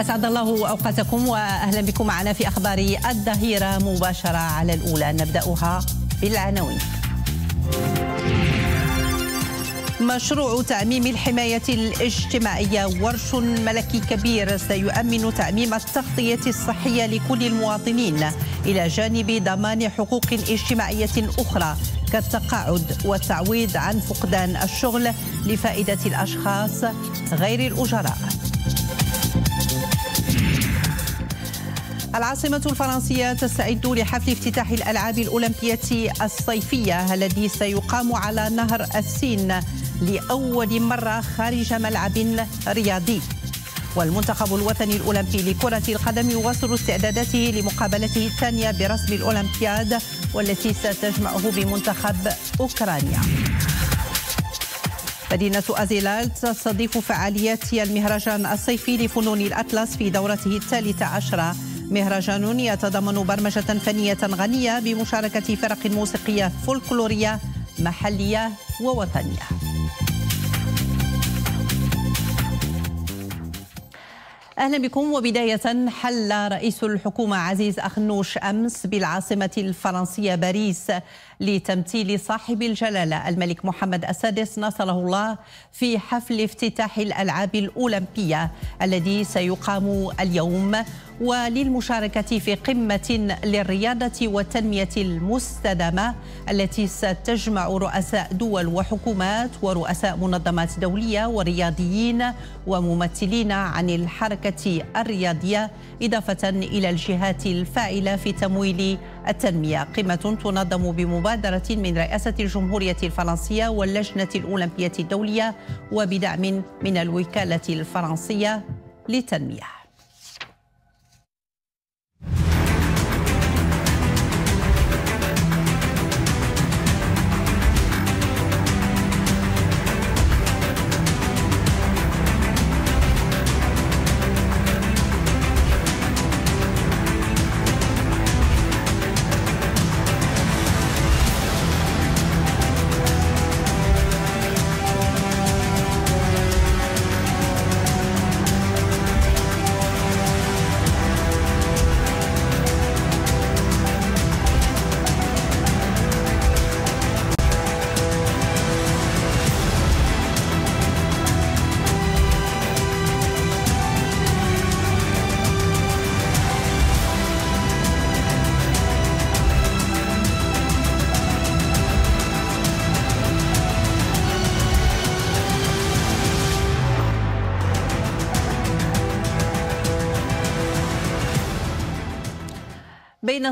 أسعد الله أوقاتكم وأهلا بكم معنا في أخبار الظهيرة مباشرة على الأولى. نبدأها بالعناوين. مشروع تعميم الحماية الاجتماعية ورش ملكي كبير سيؤمن تعميم التغطية الصحية لكل المواطنين إلى جانب ضمان حقوق اجتماعية أخرى كالتقاعد والتعويض عن فقدان الشغل لفائدة الأشخاص غير الأجراء. العاصمة الفرنسية تستعد لحفل افتتاح الألعاب الأولمبية الصيفية الذي سيقام على نهر السين لأول مرة خارج ملعب رياضي. والمنتخب الوطني الأولمبي لكرة القدم يواصل استعداداته لمقابلته الثانية برسم الأولمبياد والتي ستجمعه بمنتخب أوكرانيا. مدينة أزيلال تستضيف فعاليات المهرجان الصيفي لفنون الأطلس في دورته الثالثة عشرة مهرجان يتضمن برمجة فنية غنية بمشاركة فرق موسيقية فولكلورية محلية ووطنية. أهلا بكم. وبداية حل رئيس الحكومة عزيز أخنوش أمس بالعاصمة الفرنسية باريس. لتمثيل صاحب الجلالة. الملك محمد السادس نصره الله في حفل افتتاح الألعاب الأولمبية الذي سيقام اليوم. وللمشاركة في قمة للرياضة والتنمية المستدامة التي ستجمع رؤساء دول وحكومات ورؤساء منظمات دولية ورياضيين وممثلين عن الحركة الرياضية إضافة إلى الجهات الفاعلة في تمويل التنمية. قمة تنظم بمبادرة من رئاسة الجمهورية الفرنسية واللجنة الأولمبية الدولية وبدعم من الوكالة الفرنسية للتنمية.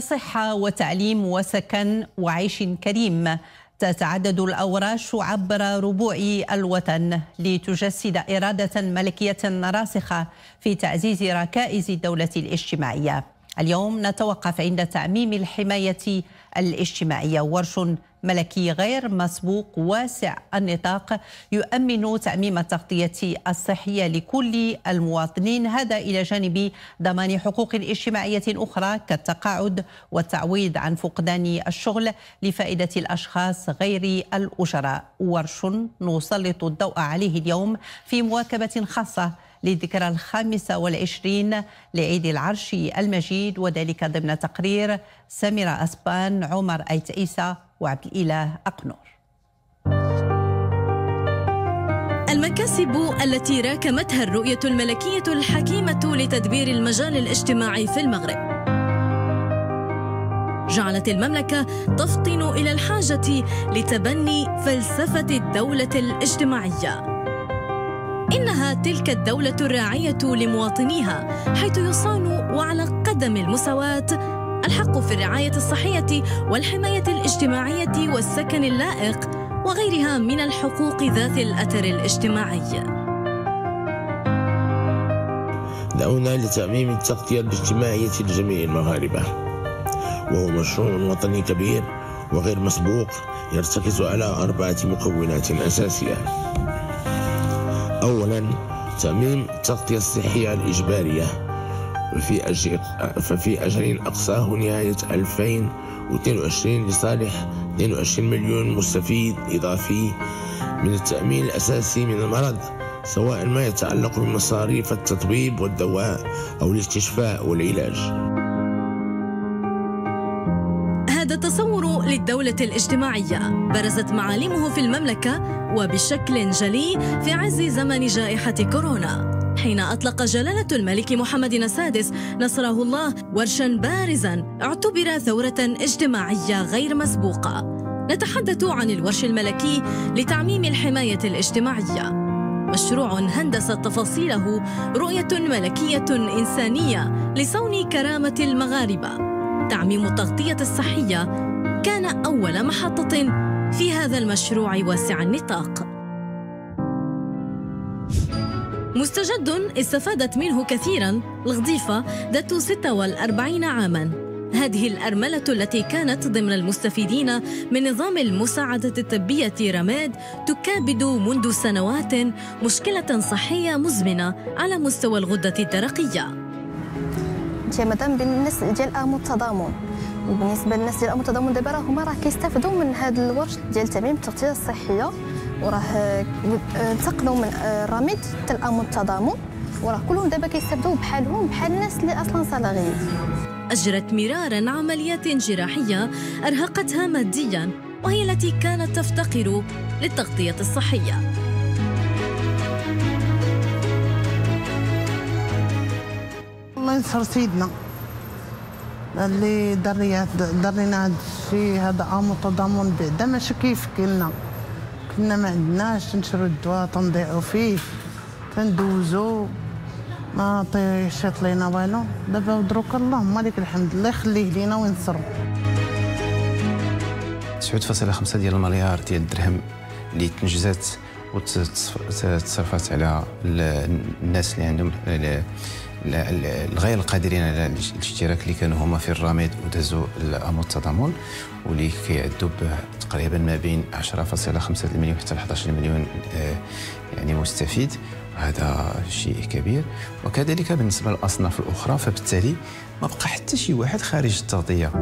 صحة وتعليم وسكن وعيش كريم. تتعدد الأوراش عبر ربوع الوطن لتجسد إرادة ملكية راسخة في تعزيز ركائز الدولة الاجتماعية. اليوم نتوقف عند تعميم الحماية الاجتماعية. ورش ملكي غير مسبوق واسع النطاق يؤمن تعميم التغطية الصحية لكل المواطنين. هذا إلى جانب ضمان حقوق اجتماعية أخرى كالتقاعد والتعويض عن فقدان الشغل لفائدة الأشخاص غير الأجراء. ورش نسلط الضوء عليه اليوم في مواكبة خاصة للذكرى الخامسة والعشرين لعيد العرش المجيد وذلك ضمن تقرير سميرة أسبان عمر أيت عيسى وعبد الإله أقنور. المكاسب التي راكمتها الرؤية الملكية الحكيمة لتدبير المجال الاجتماعي في المغرب. جعلت المملكة تفطن إلى الحاجة لتبني فلسفة الدولة الاجتماعية. إنها تلك الدولة الراعية لمواطنيها حيث يصان وعلى قدم المساواة الحق في الرعاية الصحية والحماية الاجتماعية والسكن اللائق وغيرها من الحقوق ذات الأثر الاجتماعي. دعونا لتعميم التغطية الاجتماعية لجميع المغاربة. وهو مشروع وطني كبير وغير مسبوق يرتكز على أربعة مكونات أساسية. أولا تعميم التغطية الصحية الإجبارية. ففي أجل ففي أجل أقصاه نهاية 2022 لصالح 22 مليون مستفيد إضافي من التأمين الأساسي من المرض سواء ما يتعلق بمصاريف التطبيب والدواء أو الاستشفاء والعلاج. هذا تصور للدولة الاجتماعية. برزت معالمه في المملكة وبشكل جلي في عز زمن جائحة كورونا. حين أطلق جلالة الملك محمد السادس نصره الله ورشا بارزا اعتبر ثورة اجتماعية غير مسبوقة. نتحدث عن الورش الملكي لتعميم الحماية الاجتماعية. مشروع هندس تفاصيله رؤية ملكية إنسانية لصون كرامة المغاربة. تعميم التغطية الصحية كان أول محطة في هذا المشروع واسع النطاق. مستجد استفادت منه كثيرا الغضيفة ذات 46 عاما. هذه الأرملة التي كانت ضمن المستفيدين من نظام المساعدة الطبية رماد تكابد منذ سنوات مشكلة صحية مزمنة على مستوى الغدة الدرقية. مدام بالنسبة ديال التضامن. وبالنسبة للناس ديال امو التضامن دابا راه هما راه كيستافدوا من هذا الورش ديال تعميم التغطيه الصحيه وراه انتقلوا من الرميد حتى الامو التضامن وراه كلهم دابا كيستافدوا بحالهم بحال الناس اللي أصلا صلاغيين أجرت مرارا عمليات جراحية أرهقتها ماديا وهي التي كانت تفتقر للتغطية الصحية. الله ينصر سيدنا. اللي دري درينا هذا الشيء هذا أمر تضامن بعدا ماشي كيف كلنا. كنا ما عندناش نشرو الدواء تنضيعوا فيه. تندوزو. ما طيشت لينا والو. دابا ودروك اللهم لك الحمد الله يخليه لينا وينصرو 9.5 ديال المليار ديال الدرهم اللي تنجزات وتصرفات على الناس اللي عندهم الغير القادرين على الاشتراك اللي كانوا هما في الرميد ودازوا الامر التضامن واللي كيعدوا تقريبا ما بين 10.5 مليون حتى 11 مليون يعني مستفيد. هذا شيء كبير. وكذلك بالنسبة للأصناف الأخرى فبالتالي ما بقى حتى شي واحد خارج التغطية.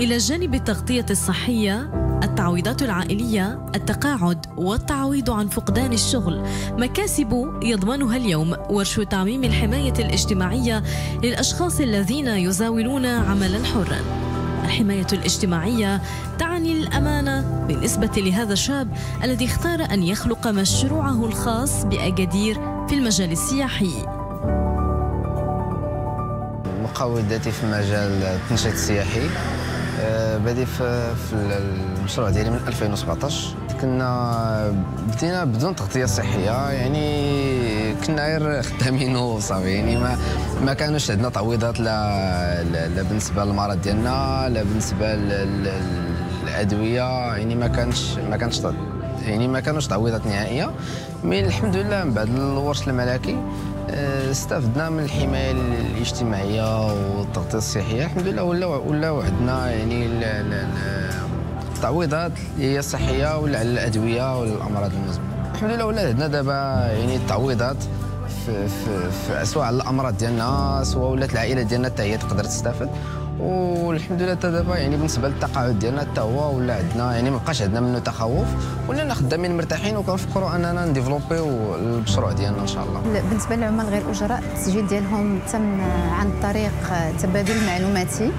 إلى جانب التغطية الصحية التعويضات العائلية التقاعد والتعويض عن فقدان الشغل. مكاسب يضمنها اليوم ورش تعميم الحماية الاجتماعية للأشخاص الذين يزاولون عملا حرا. الحماية الاجتماعية تعني الأمانة بالنسبة لهذا الشاب الذي اختار أن يخلق مشروعه الخاص بأكادير في المجال السياحي. مقاوداتي في مجال التنشيط السياحي. بادي في المشروع ديالي من 2017 كنا بدينا بدون تغطية صحية يعني كنا غير خدامين وصافي يعني ما ما كانوش عندنا تعويضات لا لا بالنسبة للمرض ديالنا لا بالنسبة للأدوية. يعني ما كانش ما كانش يعني ما كانوش تعويضات نهائية مي الحمد لله من بعد الورش الملكي آه، استفدنا من الحماية الاجتماعية والتغطية الصحية. الحمد لله ولا ولا عندنا يعني التعويضات هي صحيه ولا على الأدوية والأمراض المزمنة. الحمد لله ولا عندنا دابا يعني التعويضات في, في, في سواء على الأمراض ديالنا سواء ولات العائله ديالنا حتى هي تقدر تستافد والحمد لله حتى دابا يعني بالنسبة للتقاعد ديالنا حتى هو ولا عندنا يعني ما بقاش عندنا منه تخوف ولنا خدامين مرتاحين وكنفكروا أننا نديفلوبيو المشروع ديالنا إن شاء الله. بالنسبة للعمال غير اجراء التسجيل ديالهم تم عن طريق تبادل معلوماتي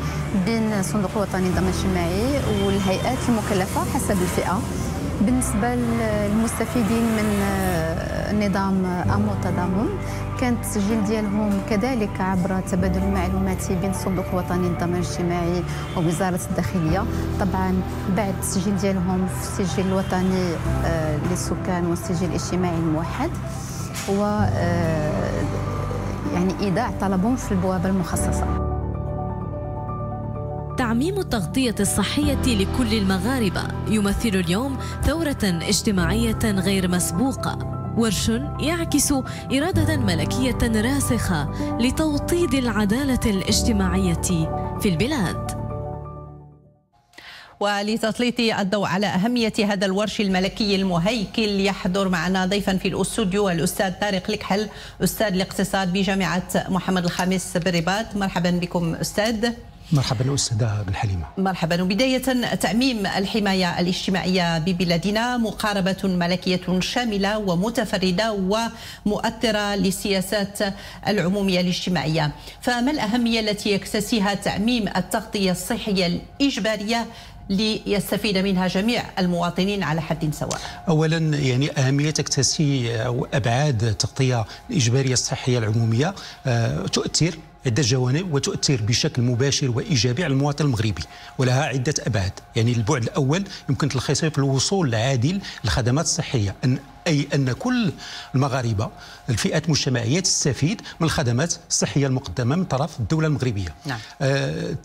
بين الصندوق الوطني للضمان الاجتماعي والهيئات المكلفة حسب الفئة. بالنسبة للمستفيدين من نظام امو التضامن كان التسجيل ديالهم كذلك عبر تبادل معلوماتي بين الصندوق الوطني للضمان الاجتماعي ووزارة الداخلية. طبعا بعد التسجيل ديالهم في السجل الوطني آه، للسكان والسجل الاجتماعي الموحد و آه، يعني ايداع طلبهم في البوابة المخصصة. تعميم التغطية الصحية لكل المغاربة. يمثل اليوم ثورة اجتماعية غير مسبوقة. ورش يعكس إرادة ملكية راسخة لتوطيد العدالة الاجتماعية في البلاد. ولتسليط الضوء على أهمية هذا الورش الملكي المهيكل يحضر معنا ضيفا في الأستوديو الأستاذ طارق لكحل أستاذ الاقتصاد بجامعة محمد الخامس بالرباط. مرحبا بكم أستاذ. مرحبا أستاذة بن حليمة مرحبا. وبداية تعميم الحماية الاجتماعية ببلادنا مقاربة ملكية شاملة ومتفردة ومؤثرة للسياسات العمومية الاجتماعية. فما الأهمية التي يكتسيها تعميم التغطية الصحية الإجبارية ليستفيد منها جميع المواطنين على حد سواء؟ اولا يعني أهمية تكتسي أبعاد التغطية الإجبارية الصحية العمومية آه، تؤثر عدة جوانب وتؤثر بشكل مباشر وإيجابي على المواطن المغربي ولها عدة أبعاد يعني البعد الأول يمكن تلخيصه في الوصول العادل للخدمات الصحية أن أي أن كل المغاربة الفئات المجتمعية تستفيد من الخدمات الصحية المقدمة من طرف الدولة المغربية نعم. آه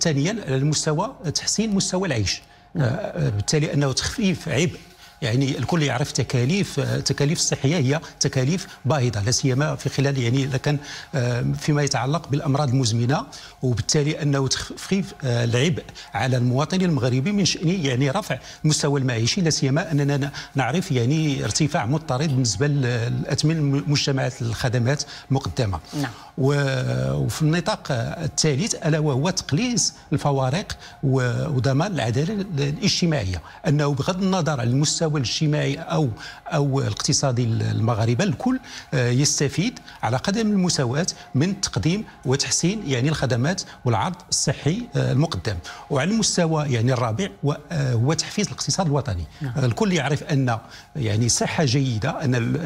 ثانيا على المستوى تحسين مستوى العيش نعم. آه بالتالي أنه تخفيف عبء يعني الكل يعرف تكاليف التكاليف الصحيه هي تكاليف باهظة لا سيما في خلال يعني اذا كان آه، فيما يتعلق بالأمراض المزمنة وبالتالي أنه تخفيف آه، العبء على المواطن المغربي من شانه يعني رفع المستوى المعيشي لا سيما أننا نعرف يعني ارتفاع مضطرد بالنسبة لاثمن مجتمعات الخدمات المقدمه نعم. وفي النطاق الثالث ألا وهو تقليص الفوارق وضمان العدالة الاجتماعية. أنه بغض النظر عن المستوى الاجتماعي أو أو الاقتصادي المغاربة الكل آه، يستفيد على قدم المساواة من تقديم وتحسين يعني الخدمات والعرض الصحي آه، المقدم. وعلى المستوى يعني الرابع آه، هو تحفيز الاقتصاد الوطني. نعم. الكل يعرف أن يعني صحة جيدة أن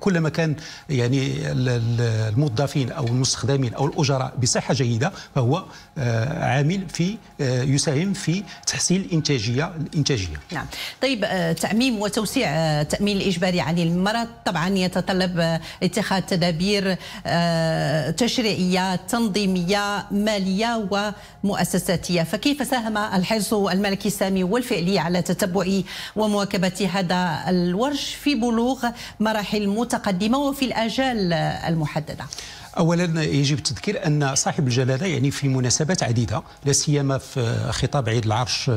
كلما كان يعني الموظفين أو المستخدمين أو الأجراء بصحة جيدة فهو عامل في يساهم في تحسين الإنتاجية الإنتاجية. نعم. طيب تعميم وتوسيع التامين الإجباري عن المرض طبعا يتطلب اتخاذ تدابير تشريعية تنظيمية مالية ومؤسساتية. فكيف ساهم الحرص الملكي السامي والفعلي على تتبع ومواكبة هذا الورش في بلوغ مراحل متقدمة وفي الآجال المحددة؟ اولا يجب التذكير أن صاحب الجلالة يعني في مناسبات عديدة لا سيما في خطاب عيد العرش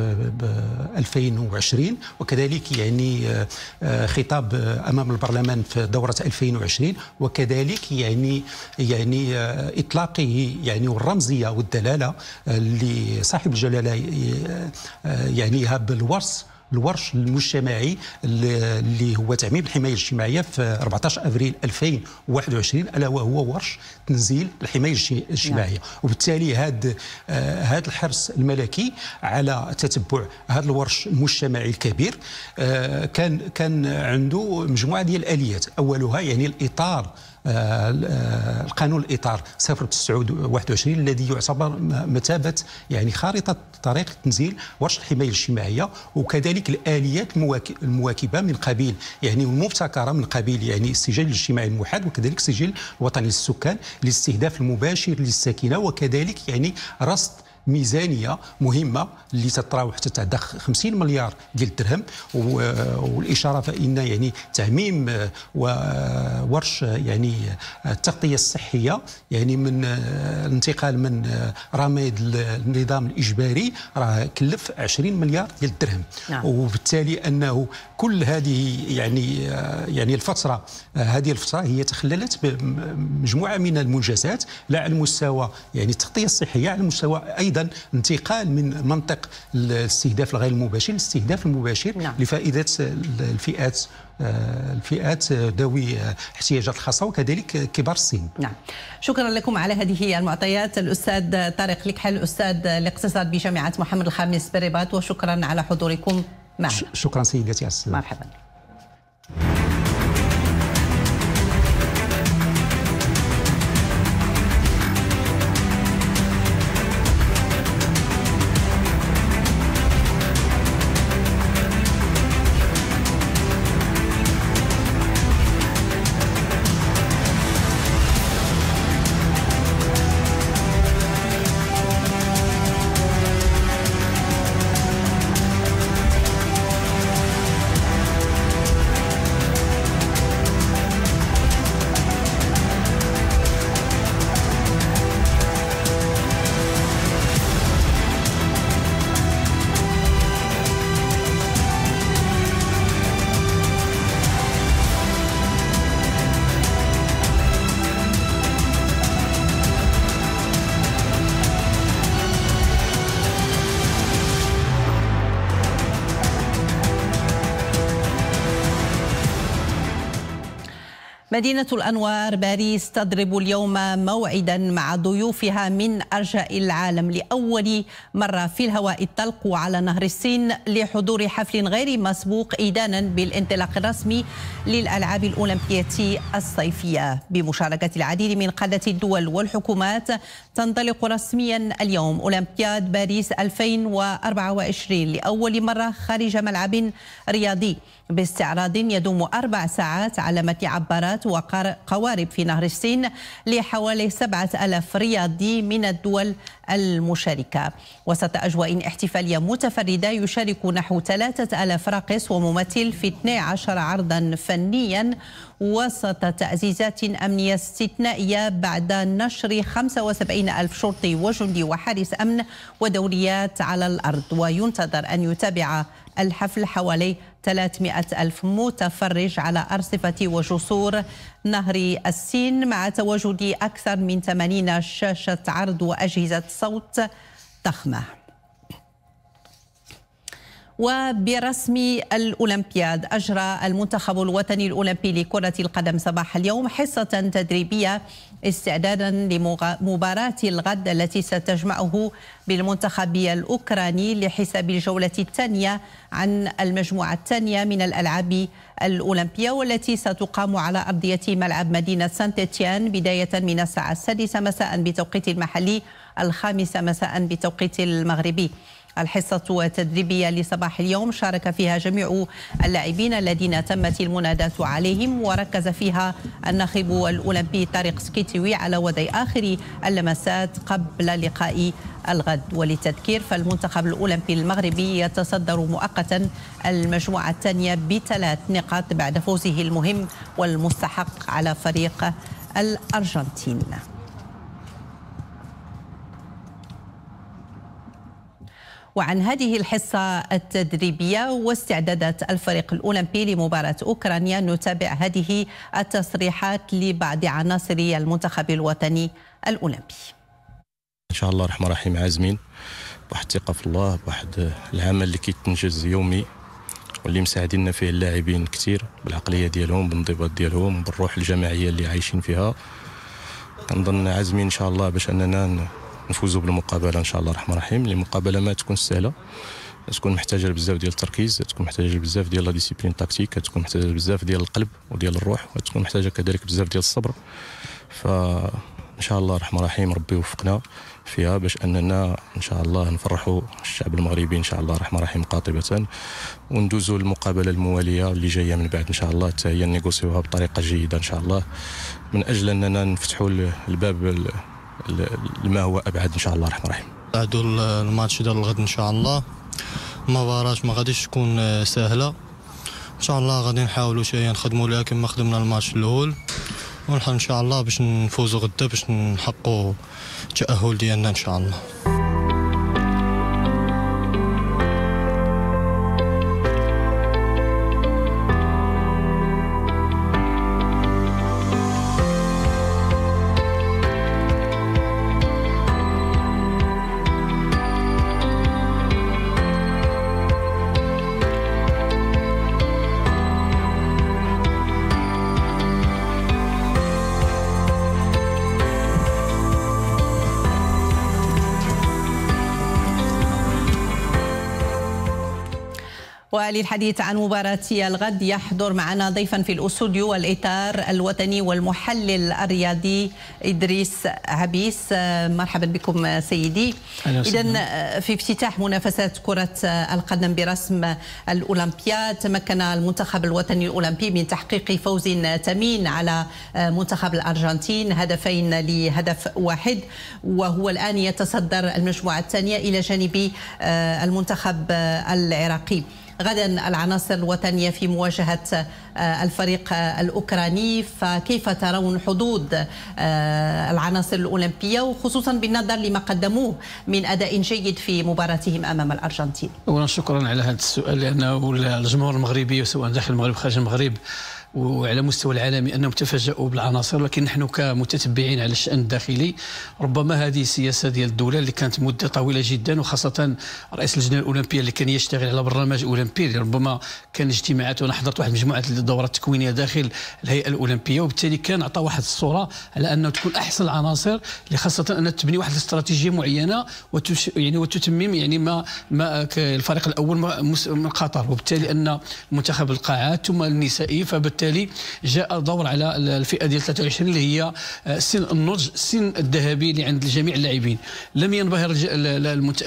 2020 وكذلك يعني آه، خطاب أمام البرلمان في دورة 2020 وكذلك يعني يعني آه، اطلاقه يعني والرمزيه والدلالة لصاحب الجلالة آه، يعني هاب الورث الورش المجتمعي اللي هو تعميم الحماية الاجتماعية في 14 ابريل 2021 ألا وهو ورش تنزيل الحماية الاجتماعية نعم. وبالتالي هذا هذا الحرص الملكي على تتبع هذا الورش المجتمعي الكبير آه، كان كان عنده مجموعة ديال الآليات أولها يعني الإطار القانون الإطار 0921 الذي يعتبر مثابه يعني خارطة طريق تنزيل ورش الحمايه الاجتماعية وكذلك الآليات المواكبة من قبيل يعني المبتكرة من قبيل يعني السجل الاجتماعي الموحد وكذلك السجل الوطني للسكان للاستهداف المباشر للساكنة وكذلك يعني رصد ميزانية مهمة اللي تتراوح تتعدى 50 مليار ديال الدرهم والإشارة فإن يعني تعميم وورش يعني التغطية الصحية يعني من الانتقال من رميد النظام الإجباري راه كلف 20 مليار ديال الدرهم نعم. وبالتالي أنه كل هذه يعني يعني الفترة هذه الفترة هي تخللت بمجموعه من المنجزات لا على المستوى يعني التغطية الصحية على المستوى أيضا أيضا انتقال من منطق الاستهداف الغير المباشر للاستهداف المباشر نعم. لفائدة الفئات الفئات ذوي الاحتياجات الخاصه وكذلك كبار السن. نعم. شكرا لكم على هذه المعطيات الأستاذ طارق لكحل أستاذ الاقتصاد بجامعة محمد الخامس برباط وشكرا على حضوركم معنا. شكرا سيدتي مرحبا. مدينة الأنوار باريس تضرب اليوم موعدا مع ضيوفها من أرجاء العالم لأول مرة في الهواء الطلق وعلى نهر السين لحضور حفل غير مسبوق إيدانا بالانطلاق الرسمي للألعاب الأولمبية الصيفية. بمشاركة العديد من قادة الدول والحكومات تنطلق رسميا اليوم. أولمبياد باريس 2024 لأول مرة خارج ملعب رياضي. باستعراض يدوم أربع ساعات على متن عبارات وقوارب في نهر السين لحوالي سبعة ألاف رياضي من الدول المشاركة. وسط أجواء احتفالية متفردة يشارك نحو ثلاثة ألاف راقص وممثل في 12 عرضا فنيا. وسط تعزيزات أمنية استثنائية بعد نشر 75 ألف شرطي وجندي وحارس أمن ودوريات على الأرض. وينتظر أن يتابع الحفل حوالي 300 ألف متفرج على أرصفة وجسور نهر السين مع تواجد أكثر من 80 شاشة عرض وأجهزة صوت ضخمة. وبرسم الأولمبياد أجرى المنتخب الوطني الأولمبي لكرة القدم صباح اليوم حصة تدريبية استعدادا لمباراة الغد التي ستجمعه بالمنتخب الأوكراني لحساب الجولة الثانية عن المجموعة الثانية من الألعاب الأولمبية والتي ستقام على أرضية ملعب مدينة سانت إتيان بداية من الساعة السادسة مساء بتوقيت المحلي الخامسة مساء بتوقيت المغربي. الحصة التدريبية لصباح اليوم. شارك فيها جميع اللاعبين الذين تمت المناداة عليهم وركز فيها الناخب الأولمبي طارق سكيتيوي على وضع آخر اللمسات قبل لقاء الغد. وللتذكير فالمنتخب الأولمبي المغربي يتصدر مؤقتا المجموعة الثانية بثلاث نقاط بعد فوزه المهم والمستحق على فريق الأرجنتين. وعن هذه الحصة التدريبية واستعدادات الفريق الأولمبي لمباراة أوكرانيا نتابع هذه التصريحات لبعض عناصر المنتخب الوطني الأولمبي. إن شاء الله الرحمن الرحيم عازمين. بواحد الثقة في الله بواحد العمل اللي كيتنجز يومي واللي مساعديننا فيه اللاعبين كثير بالعقلية ديالهم بالانضباط ديالهم بالروح الجماعية اللي عايشين فيها. كنظن عازمين إن شاء الله باش أننا نفوزوا بالمقابلة إن شاء الله الرحمن الرحيم. المقابلة ما تكون سهلة. تكون محتاجة بزاف ديال التركيز تكون محتاجة بزاف ديال la discipline tactique تكون محتاجة بزاف ديال القلب وديال الروح وتكون محتاجة كذلك بزاف ديال الصبر. فان شاء الله الرحمن الرحيم ربي يوفقنا فيها باش أننا إن شاء الله نفرحوا الشعب المغربي إن شاء الله الرحمن الرحيم قاطبة. وندوزوا المقابله الموالية اللي جاية من بعد إن شاء الله حتى هي بطريقة جيدة إن شاء الله. من أجل أننا نفتحوا الباب لما هو أبعد إن شاء الله. الرحمن الرحيم هادو الماتش ديال الغد إن شاء الله. مباراة ما غاديش تكون سهلة. إن شاء الله غادي نحاولوا شوية نخدموا لها كما خدمنا الماتش الأول. ونحاول إن شاء الله باش نفوزوا غدا باش نحققوا التأهل ديالنا إن شاء الله. وللحديث عن مباراة الغد يحضر معنا ضيفا في الأستوديو الإطار الوطني والمحلل الرياضي إدريس عبيس. مرحبا بكم سيدي. إذا في افتتاح منافسات كرة القدم برسم الأولمبياد تمكن المنتخب الوطني الأولمبي من تحقيق فوز ثمين على منتخب الأرجنتين هدفين لهدف واحد. وهو الآن يتصدر المجموعة الثانية إلى جانب المنتخب العراقي. غدا العناصر الوطنية في مواجهة آه، الفريق الأوكراني. فكيف ترون حظوظ آه، العناصر الأولمبية؟ وخصوصا بالنظر لما قدموه من أداء جيد في مباراتهم أمام الأرجنتين. أولا شكرا على هذا السؤال لأنه الجمهور المغربي سواء داخل المغرب خارج المغرب وعلى مستوى العالمي أنهم تفاجؤوا بالعناصر لكن نحن كمتتبعين على الشأن الداخلي ربما هذه السياسة ديال الدولة اللي كانت مدة طويلة جدا وخاصة رئيس اللجنة الأولمبية اللي كان يشتغل على برنامج أولمبي ربما كان اجتماعات وأنا حضرت واحد مجموعة الدورات التكوينية داخل الهيئة الأولمبية وبالتالي كان عطى واحد الصورة على أنه تكون أحسن العناصر اللي خاصة أن تبني واحد الاستراتيجية معينة وتش يعني وتتمم يعني ما ما الفريق الأول من قطر وبالتالي أن منتخب القاعات ثم النسائي فبالتالي جاء دور على الفئة ديال 23 اللي هي آه، سن النضج السن الذهبي اللي عند جميع اللاعبين. لم ينبهر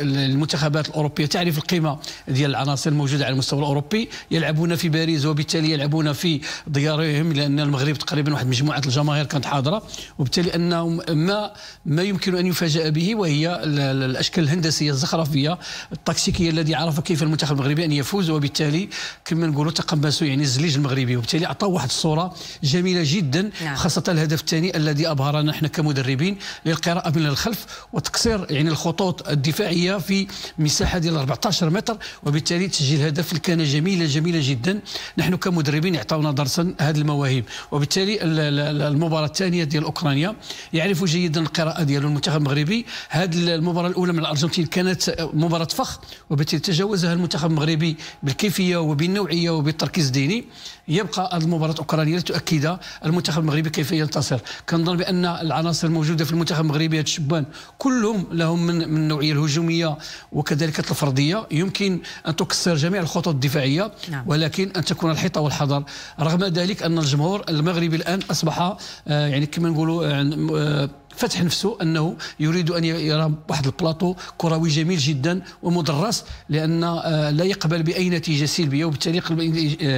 المنتخبات الأوروبية. تعرف القيمة ديال العناصر الموجودة على المستوى الأوروبي؟ يلعبون في باريس وبالتالي يلعبون في ديارهم لأن المغرب تقريبا واحد مجموعة الجماهير كانت حاضرة. وبالتالي أنهم ما ما يمكن أن يفاجأ به وهي الأشكال الهندسية الزخرفية التكتيكية الذي عرف كيف المنتخب المغربي أن يفوز. وبالتالي كما نقولوا تقمصوا يعني الزليج المغربي. وبالتالي اعطوا واحد الصورة جميلة جدا نعم. خاصة الهدف الثاني الذي أبهرنا إحنا كمدربين للقراءة من الخلف وتقصير يعني الخطوط الدفاعية في مساحة ديال 14 متر وبالتالي تسجيل هدف كان جميلا جميلا جدا. نحن كمدربين يعطونا درسا هذه المواهب. وبالتالي المباراة الثانية ديال أوكرانيا يعرف جيدا القراءة ديال المنتخب المغربي. هذه المباراة الأولى من الأرجنتين كانت مباراة فخ وبالتالي تجاوزها المنتخب المغربي بالكيفية وبالنوعية وبالتركيز الديني. يبقى المباراة الأوكرانية لتؤكد المنتخب المغربي كيف ينتصر. كنظن بأن العناصر الموجودة في المنتخب المغربي هاد الشبان كلهم لهم من من النوعيه الهجومية وكذلك الفرديه يمكن أن تكسر جميع الخطوط الدفاعية نعم. ولكن أن تكون الحيطة والحذر. رغم ذلك أن الجمهور المغربي الآن أصبح آه، يعني كما نقولوا آه، فتح نفسه أنه يريد أن يرى واحد البلاطو كروي جميل جدا ومدرس لأن آه، لا يقبل بأي نتيجة سلبيه وبالتالي يقبل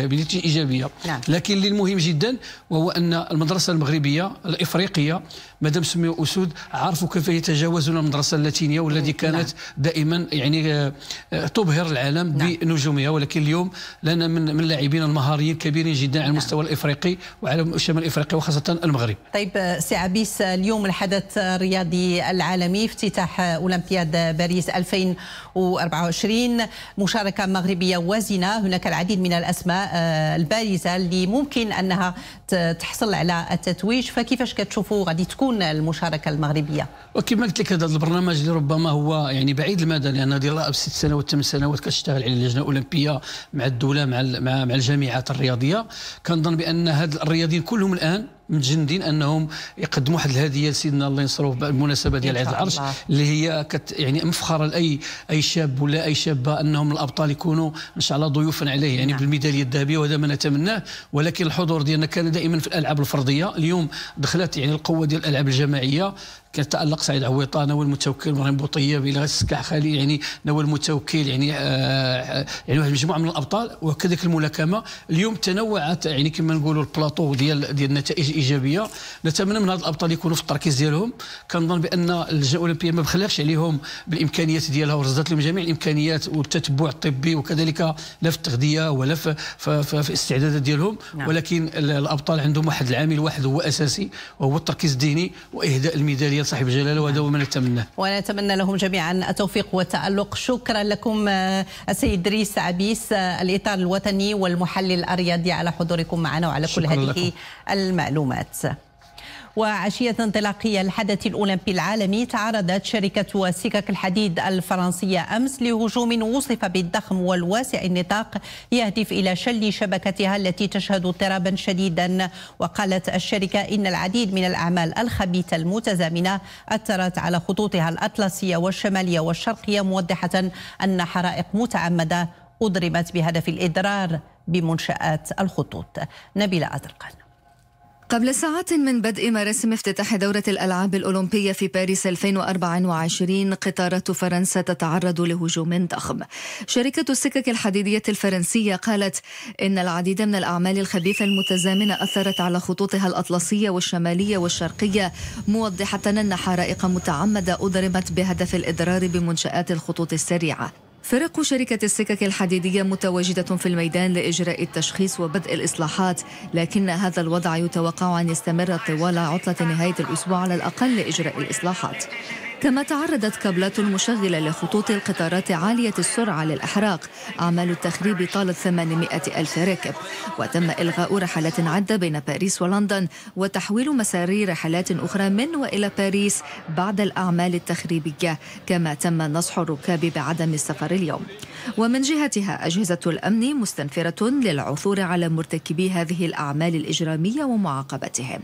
بنتيجه إيجابية نعم. لكن اللي المهم جدا وهو أن المدرسة المغربية الإفريقية مادام سميوا أسود عرفوا كيف يتجاوزون المدرسة اللاتينية والتي نعم. كانت. دائما يعني آه، آه، تبهر العالم نعم. بنجومها ولكن اليوم لنا من من لاعبين المهاريين كبيرين جدا على نعم. المستوى. الإفريقي وعلى الشمال الإفريقي وخاصة المغرب. طيب سي عبيس اليوم الحدث الرياضي العالمي افتتاح أولمبياد باريس 2024 مشاركة مغربية وازنه هناك العديد من الأسماء آه، البارزة اللي ممكن أنها تحصل على التتويج فكيفاش كتشوفوا غادي تكون المشاركة المغربية؟ وكما قلت لك هذا البرنامج اللي ربما هو يعني بعيد المدى لأن هذه ست سنوات ثمان سنوات كتشتغل على اللجنة الأولمبية مع الدولة مع مع الجامعات الرياضية. كنظن بأن هاد الرياضيين كلهم الآن متجندين أنهم يقدموا واحد الهدية لسيدنا الله ينصرو بالمناسبة ديال عيد العرش اللي هي كت يعني مفخرة لأي أي شاب ولا أي شابة أنهم الأبطال يكونوا إن شاء الله ضيوفا عليه. يعني نعم. بالميدالية الذهبية وهذا ما نتمناه. ولكن الحضور ديالنا كان دائما في الألعاب الفردية. اليوم دخلت يعني القوة ديال الألعاب الجماعية. كيتالق سعيد عويطة نوى المتوكل مريم بوطيب إلى السكاح خالي يعني نوى المتوكل يعني آه يعني واحد المجموعة من الأبطال. وكذلك الملاكمة. اليوم تنوعت يعني كما نقولوا البلاطو ديال ديال النتائج الإيجابية. نتمنى من هاد الأبطال يكونوا في التركيز ديالهم. كنظن بأن اللجنه الاولمبيه ما بخلاش عليهم بالإمكانيات ديالها ورزت لهم جميع الإمكانيات والتتبع الطبي. وكذلك لا في التغذية ولا في, في, في, في الاستعدادات ديالهم. نعم. ولكن الأبطال عندهم واحد العامل واحد هو أساسي وهو التركيز الديني وإهداء الميدالية صاحب الجلاله وهذا هو ما نتمناه ونتمنى لهم جميعا التوفيق والتألق. شكرا لكم آه، السيد دريس عبيس آه، الإطار الوطني والمحلل الرياضي على حضوركم معنا وعلى كل هذه لكم. المعلومات. وعشية انطلاقية الحدث الأولمبي العالمي تعرضت شركة سكك الحديد الفرنسية أمس لهجوم وصف بالضخم والواسع النطاق يهدف إلى شل شبكتها التي تشهد اضطرابا شديدا. وقالت الشركة إن العديد من الأعمال الخبيثة المتزامنة أثرت على خطوطها الأطلسية والشمالية والشرقية موضحة أن حرائق متعمدة أضرمت بهدف الإضرار بمنشآت الخطوط. نبيلة أدرقان. قبل ساعات من بدء مراسم افتتاح دورة الألعاب الأولمبية في باريس 2024 قطارات فرنسا تتعرض لهجوم ضخم. شركة السكك الحديدية الفرنسية قالت إن العديد من الأعمال الخبيثة المتزامنة أثرت على خطوطها الأطلسية والشمالية والشرقية موضحة أن حرائق متعمدة أضرمت بهدف الإضرار بمنشآت الخطوط السريعة. فرق شركة السكك الحديدية متواجدة في الميدان لإجراء التشخيص وبدء الإصلاحات لكن هذا الوضع يتوقع أن يستمر طوال عطلة نهاية الأسبوع على الأقل لإجراء الإصلاحات. كما تعرضت كابلات مشغلة لخطوط القطارات عالية السرعة للإحراق. أعمال التخريب طالت 800 ألف راكب وتم إلغاء رحلات عدة بين باريس ولندن وتحويل مساري رحلات أخرى من وإلى باريس بعد الأعمال التخريبية كما تم نصح الركاب بعدم السفر اليوم. ومن جهتها أجهزة الأمن مستنفرة للعثور على مرتكبي هذه الأعمال الإجرامية ومعاقبتهم.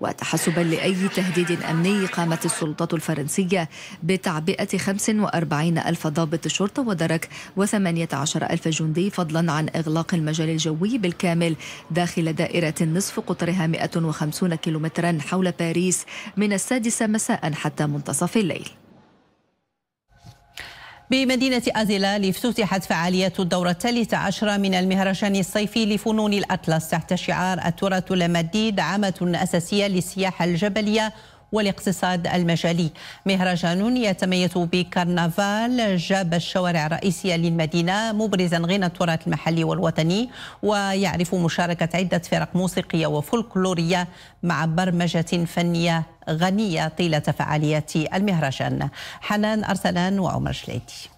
وتحسبا لأي تهديد أمني قامت السلطات الفرنسية بتعبئة 45 ألف ضابط شرطة ودرك و18 ألف جندي فضلا عن إغلاق المجال الجوي بالكامل داخل دائرة نصف قطرها 150 كيلومترا حول باريس من السادسة مساء حتى منتصف الليل. بمدينة أزيلال افتتحت فعاليات الدورة الثالثة عشرة من المهرجان الصيفي لفنون الأطلس تحت شعار التراث المادي دعامة أساسية للسياحة الجبلية والاقتصاد المجالي. مهرجان يتميز بكرنفال جاب الشوارع الرئيسية للمدينة مبرزا غنى التراث المحلي والوطني ويعرف مشاركة عدة فرق موسيقية وفولكلورية مع برمجة فنية غنية طيلة فعاليات المهرجان. حنان أرسلان وعمر شليتي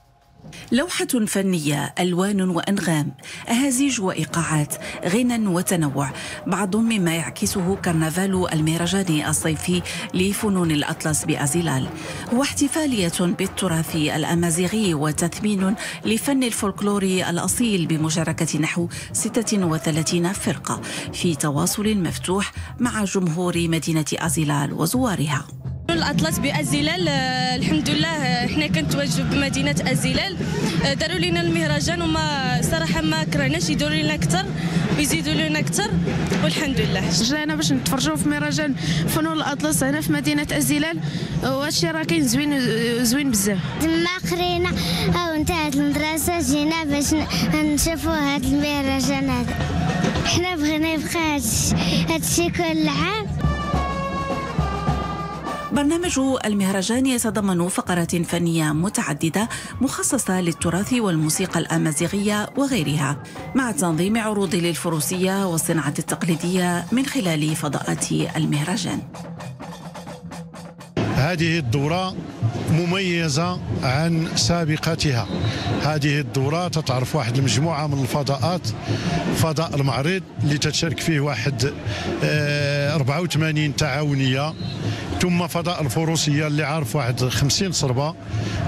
لوحة فنية ألوان وأنغام أهازيج وإيقاعات غنى وتنوع بعض مما يعكسه كرنفال المهرجان الصيفي لفنون الأطلس بأزيلال هو احتفالية بالتراث الأمازيغي وتثمين لفن الفولكلور الأصيل بمشاركة نحو 36 فرقة في تواصل مفتوح مع جمهور مدينة أزيلال وزوارها. الأطلس بازيلال آه، الحمد لله آه، إحنا كنتواجدوا بمدينة ازيلال آه، داروا لنا المهرجان وما صراحة ما كرهناش يديروا لنا أكثر ويزيدوا لنا أكثر والحمد لله. جينا باش نتفرجوا في مهرجان فنون الأطلس هنا في مدينة ازيلال وهادشي راه كاين زوين زوين بزاف. لما قرينا أو انتهت المدرسة جينا باش نشوفوا هذا المهرجان هذا. حنا بغينا يبقى هادشي كل عام. برنامج المهرجان يتضمن فقرات فنية متعددة مخصصة للتراث والموسيقى الأمازيغية وغيرها مع تنظيم عروض للفروسية والصناعة التقليدية من خلال فضاءات المهرجان. هذه الدورة مميزة عن سابقتها هذه الدورة تتعرف واحد المجموعة من الفضاءات فضاء المعرض اللي تتشارك فيه واحد 84 آه، تعاونية. ثم فضاء الفروسيه اللي عارف واحد 50 صربة.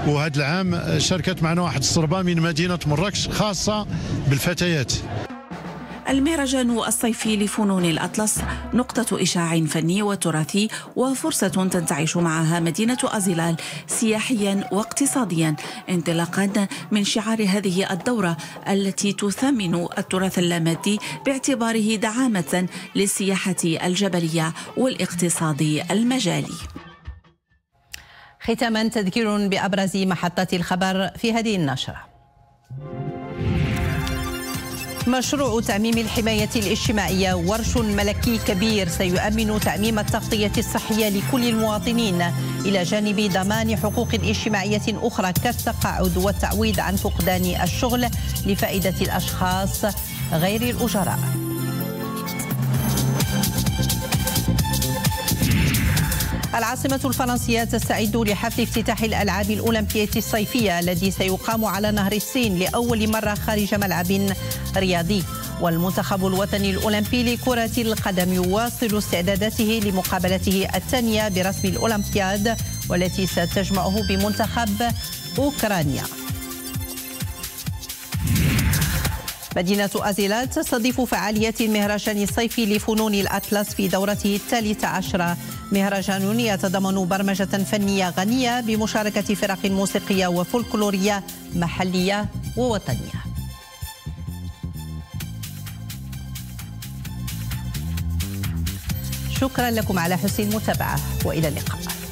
وهذا العام شاركت معنا واحد الصربه من مدينة مراكش خاصة بالفتيات. المهرجان الصيفي لفنون الأطلس نقطة إشاع فني وتراثي وفرصة تنتعش معها مدينة أزيلال سياحيا واقتصاديا انطلاقا من شعار هذه الدورة التي تثمن التراث اللامادي باعتباره دعامة للسياحة الجبلية والاقتصاد المجالي. ختاما تذكير بأبرز محطات الخبر في هذه النشرة. مشروع تعميم الحماية الاجتماعية ورش ملكي كبير. سيؤمن تعميم التغطية الصحية لكل المواطنين إلى جانب ضمان حقوق اجتماعية أخرى كالتقاعد والتعويض عن فقدان الشغل لفائدة الأشخاص غير الأجراء. العاصمة الفرنسية تستعد لحفل افتتاح الألعاب الأولمبية الصيفية الذي سيقام على نهر الصين لأول مرة خارج ملعب رياضي. والمنتخب الوطني الأولمبي لكرة القدم يواصل استعداداته لمقابلته الثانية برسم الأولمبياد والتي ستجمعه بمنتخب أوكرانيا. مدينة أزيلات تستضيف فعاليات المهرجان الصيفي لفنون الأطلس في دورته الثالثة عشرة مهرجان يتضمن برمجة فنية غنية بمشاركة فرق موسيقية وفولكلورية محلية ووطنية. شكرا لكم على حسن المتابعة وإلى اللقاء.